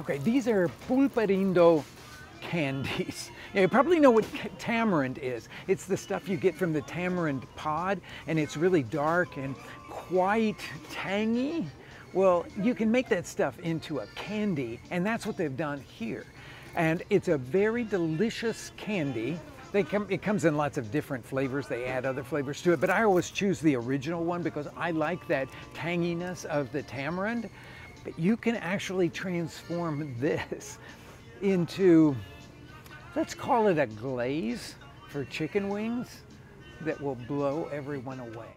Okay, these are Pulparindo candies. you probably know what tamarind is. It's the stuff you get from the tamarind pod and it's really dark and quite tangy. Well, you can make that stuff into a candy and that's what they've done here. And it's a very delicious candy. They come, it comes in lots of different flavors. They add other flavors to it, but I always choose the original one because I like that tanginess of the tamarind. But you can actually transform this into, let's call it a glaze for chicken wings that will blow everyone away.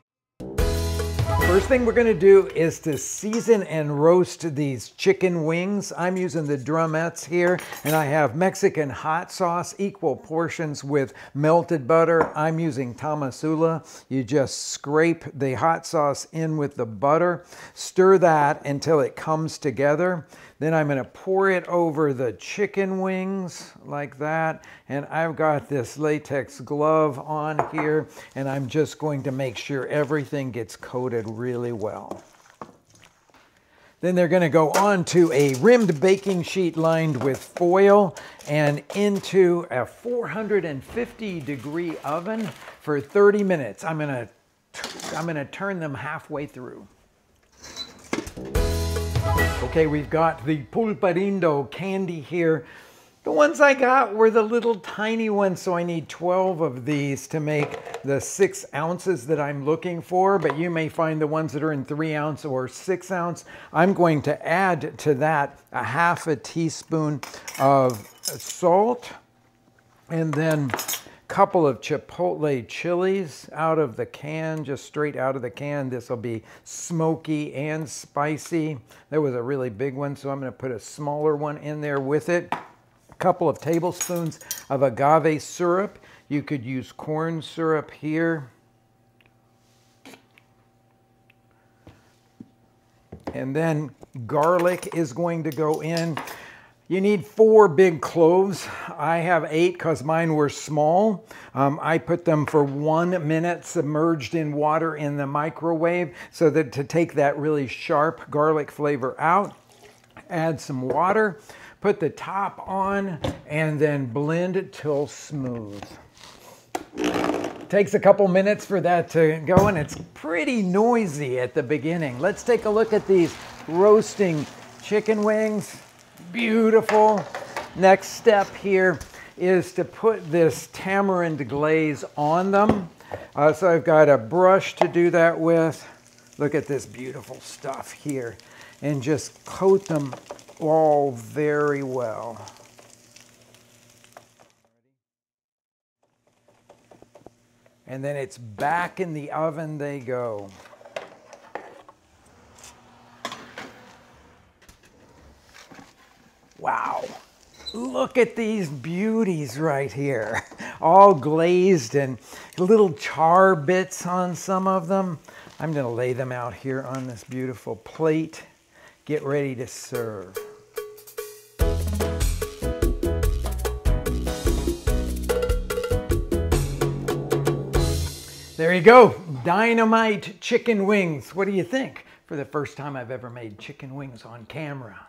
First thing we're gonna do is to season and roast these chicken wings. I'm using the drumettes here and I have Mexican hot sauce, equal portions with melted butter. I'm using Tamazula. You just scrape the hot sauce in with the butter, stir that until it comes together. Then I'm gonna pour it over the chicken wings like that. And I've got this latex glove on here and I'm just going to make sure everything gets coated really well. Then they're gonna go on to a rimmed baking sheet lined with foil and into a 450 degree oven for 30 minutes. I'm gonna, I'm gonna turn them halfway through. Okay, we've got the Pulparindo candy here. The ones I got were the little tiny ones, so I need 12 of these to make the six ounces that I'm looking for, but you may find the ones that are in three ounce or six ounce. I'm going to add to that a half a teaspoon of salt and then a couple of chipotle chilies out of the can, just straight out of the can. This will be smoky and spicy. There was a really big one, so I'm gonna put a smaller one in there with it. Couple of tablespoons of agave syrup. You could use corn syrup here. And then garlic is going to go in. You need four big cloves. I have eight because mine were small. Um, I put them for one minute submerged in water in the microwave so that to take that really sharp garlic flavor out. Add some water, put the top on, and then blend it till smooth. Takes a couple minutes for that to go and it's pretty noisy at the beginning. Let's take a look at these roasting chicken wings. Beautiful. Next step here is to put this tamarind glaze on them. Uh, so I've got a brush to do that with. Look at this beautiful stuff here. And just coat them all very well. And then it's back in the oven they go. Wow. Look at these beauties right here. All glazed and little char bits on some of them. I'm gonna lay them out here on this beautiful plate. Get ready to serve. There you go, dynamite chicken wings. What do you think? For the first time I've ever made chicken wings on camera.